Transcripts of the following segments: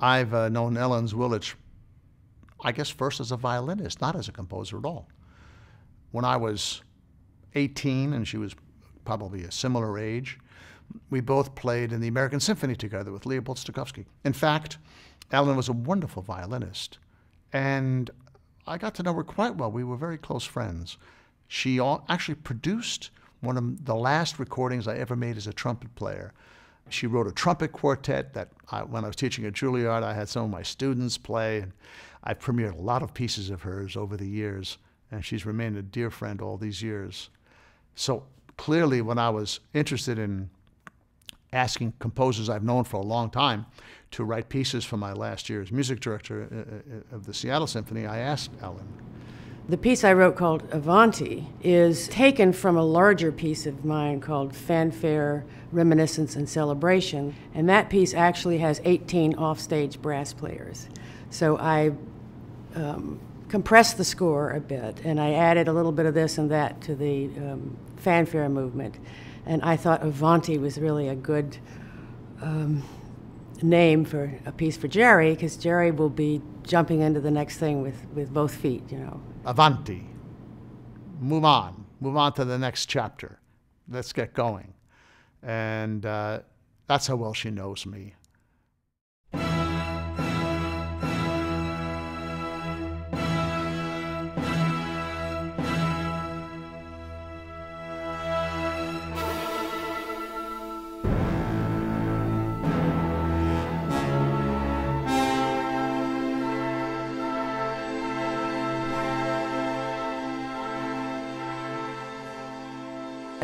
I've uh, known Ellen Zwilich, I guess, first as a violinist, not as a composer at all. When I was 18 and she was probably a similar age, we both played in the American Symphony together with Leopold Stokowski. In fact, Ellen was a wonderful violinist, and I got to know her quite well. We were very close friends. She actually produced one of the last recordings I ever made as a trumpet player. She wrote a trumpet quartet that I, when I was teaching at Juilliard, I had some of my students play. And I premiered a lot of pieces of hers over the years, and she's remained a dear friend all these years. So clearly, when I was interested in asking composers I've known for a long time to write pieces for my last year's music director uh, uh, of the Seattle Symphony, I asked Ellen. The piece I wrote called Avanti is taken from a larger piece of mine called Fanfare, Reminiscence, and Celebration. And that piece actually has 18 offstage brass players. So I um, compressed the score a bit and I added a little bit of this and that to the um, fanfare movement. And I thought Avanti was really a good um, name for a piece for Jerry because Jerry will be jumping into the next thing with, with both feet, you know. Avanti. Move on. Move on to the next chapter. Let's get going. And uh, that's how well she knows me.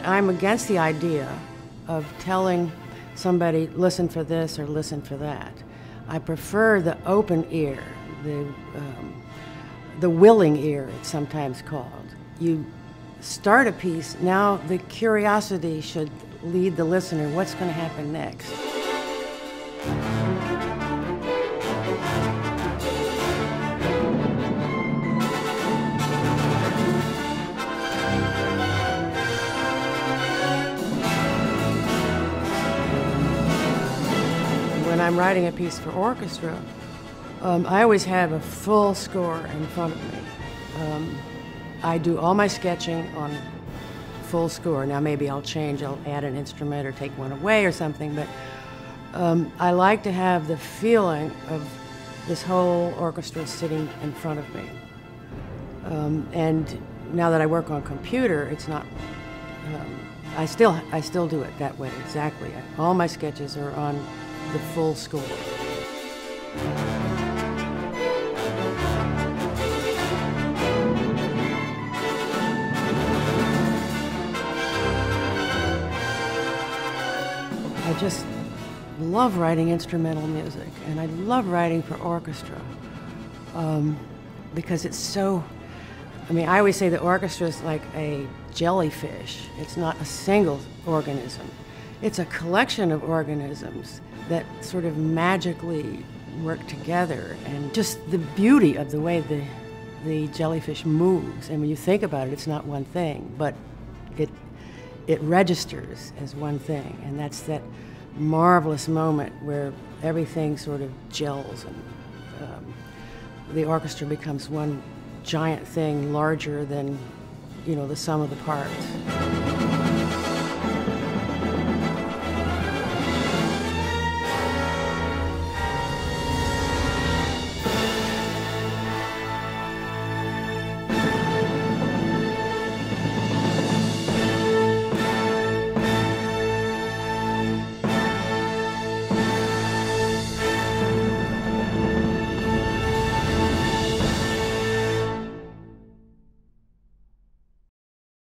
I'm against the idea of telling somebody, listen for this or listen for that. I prefer the open ear, the, um, the willing ear, it's sometimes called. You start a piece, now the curiosity should lead the listener what's going to happen next. I'm writing a piece for orchestra, um, I always have a full score in front of me. Um, I do all my sketching on full score. Now maybe I'll change, I'll add an instrument or take one away or something, but um, I like to have the feeling of this whole orchestra sitting in front of me. Um, and now that I work on computer, it's not. Um, I still I still do it that way exactly. All my sketches are on the full score. I just love writing instrumental music, and I love writing for orchestra um, because it's so. I mean, I always say the orchestra is like a jellyfish. It's not a single organism. It's a collection of organisms that sort of magically work together and just the beauty of the way the the jellyfish moves and when you think about it it's not one thing but it it registers as one thing and that's that marvelous moment where everything sort of gels and um, the orchestra becomes one giant thing larger than you know the sum of the parts